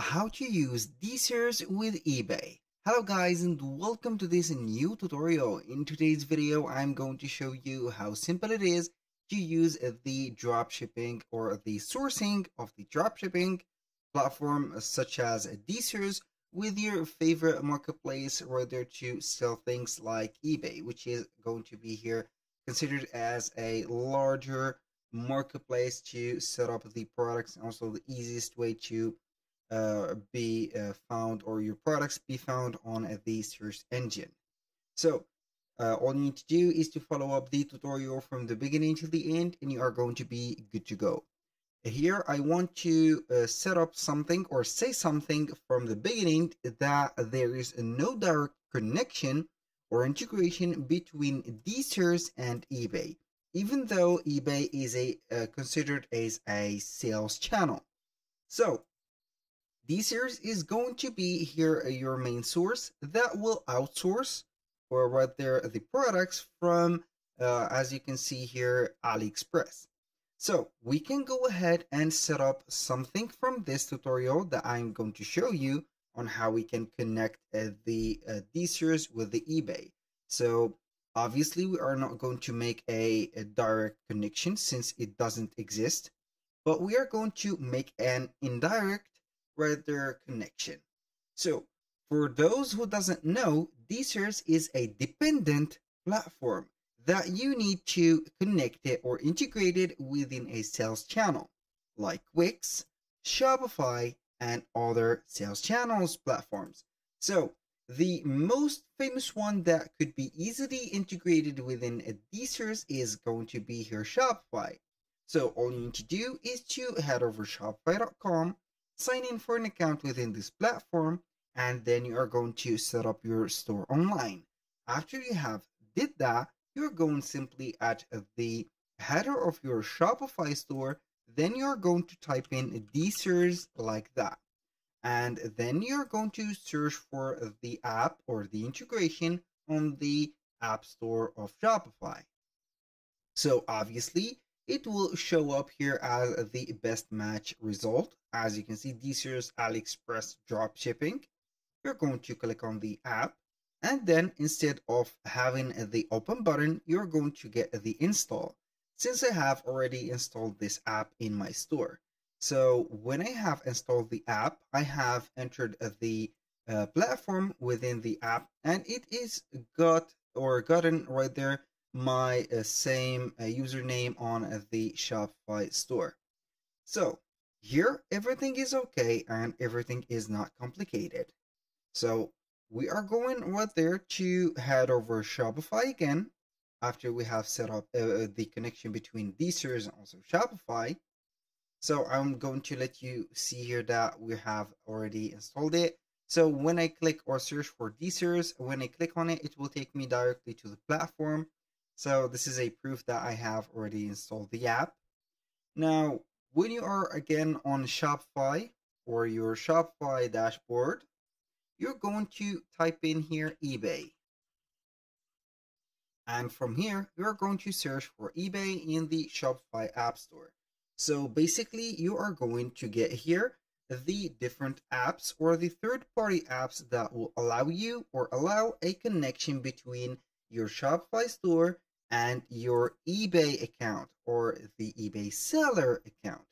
how to use DSers with eBay. Hello guys and welcome to this new tutorial. In today's video I'm going to show you how simple it is to use the dropshipping or the sourcing of the dropshipping platform such as DSers with your favorite marketplace rather to sell things like eBay which is going to be here considered as a larger marketplace to set up the products and also the easiest way to uh, be uh, found or your products be found on the search engine. So uh, all you need to do is to follow up the tutorial from the beginning to the end and you are going to be good to go. Here I want to uh, set up something or say something from the beginning that there is no direct connection or integration between DSers and eBay even though eBay is a uh, considered as a sales channel. So DSers is going to be here uh, your main source that will outsource or right there the products from uh, as you can see here AliExpress. So we can go ahead and set up something from this tutorial that I'm going to show you on how we can connect uh, the uh, DSers with the eBay. So Obviously, we are not going to make a, a direct connection since it doesn't exist, but we are going to make an indirect connection. So for those who doesn't know, DSers is a dependent platform that you need to connect it or integrate it within a sales channel like Wix, Shopify, and other sales channels platforms. So the most famous one that could be easily integrated within a DSers is going to be here Shopify. So all you need to do is to head over shopify.com, sign in for an account within this platform, and then you are going to set up your store online. After you have did that, you're going simply at the header of your Shopify store, then you're going to type in DSers like that and then you're going to search for the app or the integration on the App Store of Shopify. So obviously, it will show up here as the best match result. As you can see, DSers AliExpress dropshipping. You're going to click on the app and then instead of having the open button, you're going to get the install. Since I have already installed this app in my store. So when I have installed the app, I have entered the uh, platform within the app and it is got or gotten right there my uh, same uh, username on uh, the Shopify store. So here everything is okay and everything is not complicated. So we are going right there to head over Shopify again after we have set up uh, the connection between DSers and also Shopify. So I'm going to let you see here that we have already installed it. So when I click or search for DSers, when I click on it, it will take me directly to the platform. So this is a proof that I have already installed the app. Now, when you are again on Shopify or your Shopify dashboard, you're going to type in here eBay. And from here, you're going to search for eBay in the Shopify App Store. So basically you are going to get here the different apps or the third party apps that will allow you or allow a connection between your Shopify store and your eBay account or the eBay seller account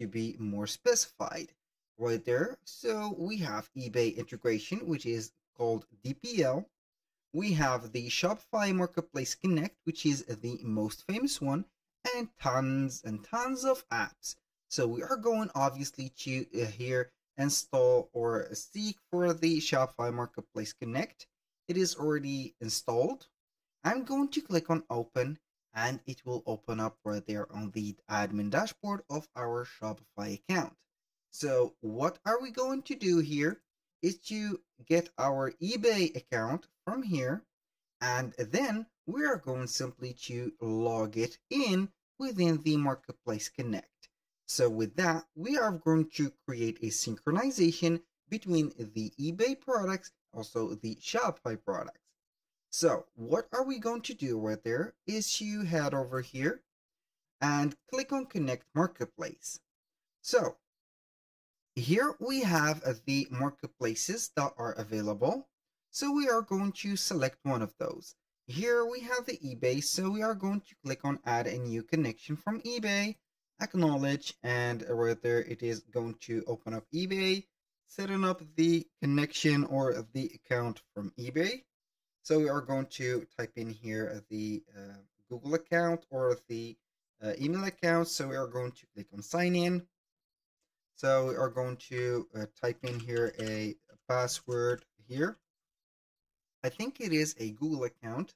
to be more specified right there. So we have eBay integration, which is called DPL. We have the Shopify Marketplace Connect, which is the most famous one and tons and tons of apps. So we are going obviously to uh, here install or seek for the Shopify Marketplace Connect. It is already installed. I'm going to click on open and it will open up right there on the admin dashboard of our Shopify account. So what are we going to do here is to get our eBay account from here and then we are going simply to log it in within the Marketplace Connect. So with that, we are going to create a synchronization between the eBay products, also the Shopify products. So what are we going to do right there is you head over here and click on Connect Marketplace. So here we have uh, the marketplaces that are available. So we are going to select one of those. Here we have the eBay, so we are going to click on add a new connection from eBay, acknowledge, and right there it is going to open up eBay, setting up the connection or the account from eBay. So we are going to type in here the uh, Google account or the uh, email account. So we are going to click on sign in. So we are going to uh, type in here a password here. I think it is a Google account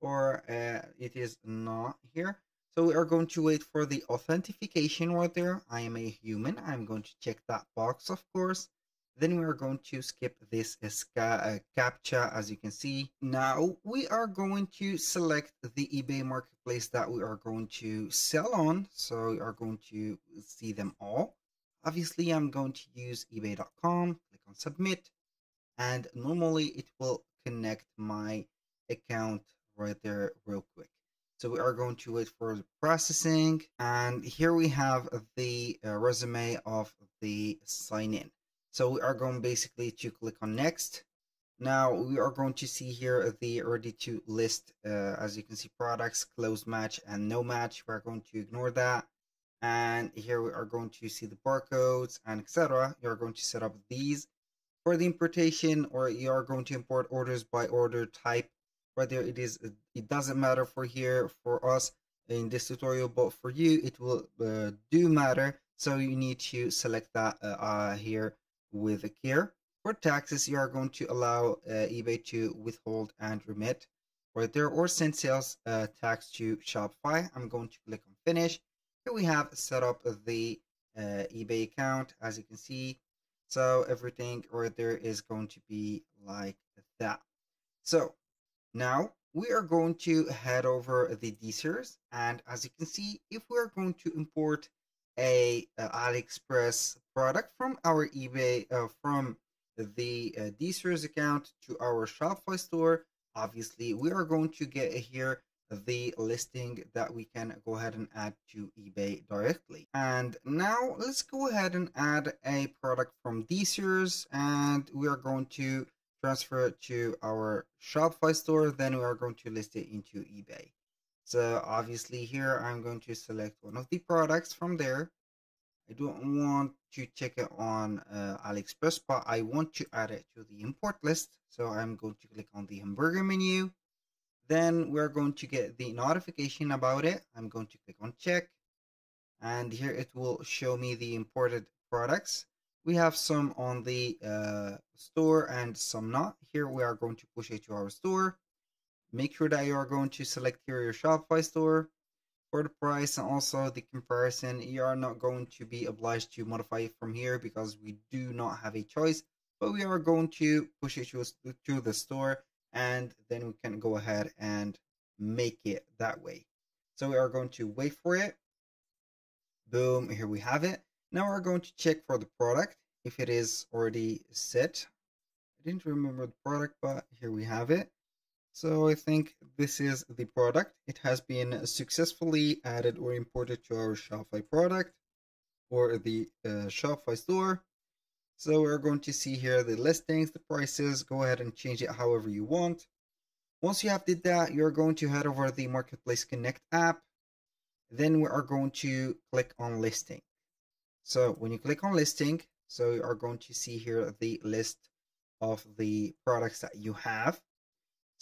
or uh, it is not here. So we are going to wait for the authentication right there. I am a human. I'm going to check that box, of course. Then we are going to skip this uh, CAPTCHA as you can see. Now we are going to select the eBay marketplace that we are going to sell on. So we are going to see them all. Obviously, I'm going to use ebay.com, click on submit, and normally it will connect my account right there real quick. So we are going to wait for the processing, and here we have the uh, resume of the sign in. So we are going basically to click on next. Now we are going to see here the ready to list, uh, as you can see, products, close match, and no match. We're going to ignore that. And here we are going to see the barcodes and etc. You're going to set up these for the importation, or you are going to import orders by order type. Whether it is, it doesn't matter for here for us in this tutorial, but for you it will uh, do matter. So you need to select that uh, uh, here with a care. For taxes, you are going to allow uh, eBay to withhold and remit right there or send sales uh, tax to Shopify. I'm going to click on finish. Here we have set up the uh, eBay account as you can see. So everything right there is going to be like that. So now we are going to head over the DSers and as you can see, if we're going to import a AliExpress product from our eBay uh, from the uh, DSers account to our Shopify store. Obviously, we are going to get here the listing that we can go ahead and add to eBay directly. And now let's go ahead and add a product from DSers and we are going to transfer it to our Shopify store. Then we are going to list it into eBay. So obviously here I'm going to select one of the products from there. I don't want to check it on uh, AliExpress, but I want to add it to the import list. So I'm going to click on the hamburger menu. Then we're going to get the notification about it. I'm going to click on check. And here it will show me the imported products. We have some on the uh, store and some not. Here we are going to push it to our store. Make sure that you are going to select here your Shopify store for the price and also the comparison. You are not going to be obliged to modify it from here because we do not have a choice, but we are going to push it to, to the store and then we can go ahead and make it that way. So we are going to wait for it. Boom, here we have it. Now we're going to check for the product if it is already set. I didn't remember the product, but here we have it. So I think this is the product. It has been successfully added or imported to our Shopify product or the uh, Shopify store. So we're going to see here the listings, the prices. Go ahead and change it however you want. Once you have did that, you're going to head over the Marketplace Connect app. Then we are going to click on listing. So when you click on listing, so you are going to see here the list of the products that you have.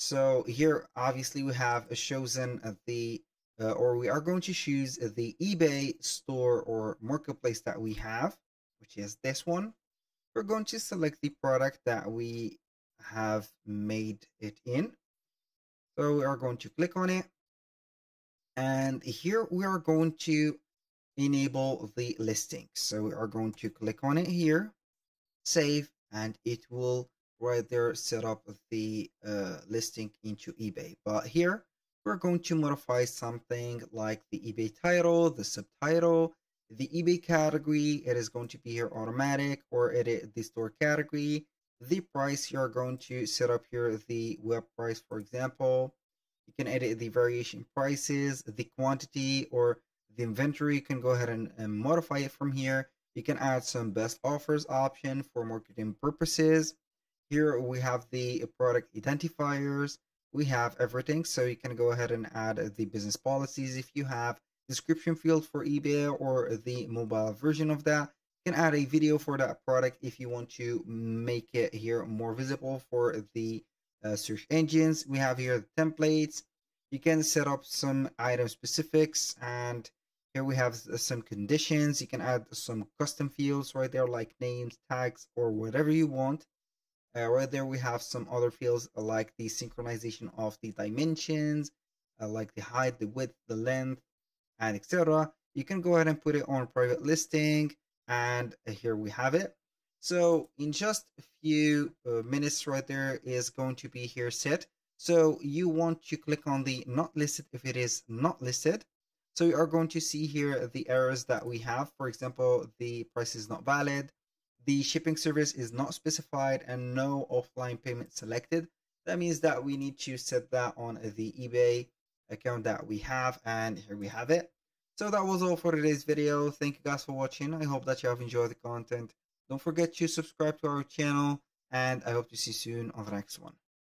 So here, obviously, we have chosen the, uh, or we are going to choose the eBay store or marketplace that we have, which is this one. We're going to select the product that we have made it in. So we are going to click on it. And here we are going to enable the listing. So we are going to click on it here, save, and it will right there set up the uh, listing into eBay. But here we're going to modify something like the eBay title, the subtitle, the eBay category. It is going to be here automatic or edit the store category. The price you're going to set up here the web price, for example. You can edit the variation prices, the quantity or the inventory. You can go ahead and, and modify it from here. You can add some best offers option for marketing purposes. Here we have the product identifiers. We have everything. So you can go ahead and add the business policies if you have description field for eBay or the mobile version of that. You can add a video for that product if you want to make it here more visible for the uh, search engines. We have here the templates. You can set up some item specifics and here we have some conditions. You can add some custom fields right there like names, tags, or whatever you want. Uh, right there we have some other fields like the synchronization of the dimensions, uh, like the height, the width, the length, and etc. You can go ahead and put it on private listing and here we have it. So in just a few uh, minutes right there is going to be here set. So you want to click on the not listed if it is not listed. So you are going to see here the errors that we have. For example, the price is not valid, the shipping service is not specified, and no offline payment selected. That means that we need to set that on the eBay account that we have, and here we have it. So that was all for today's video. Thank you guys for watching. I hope that you have enjoyed the content. Don't forget to subscribe to our channel, and I hope to see you soon on the next one.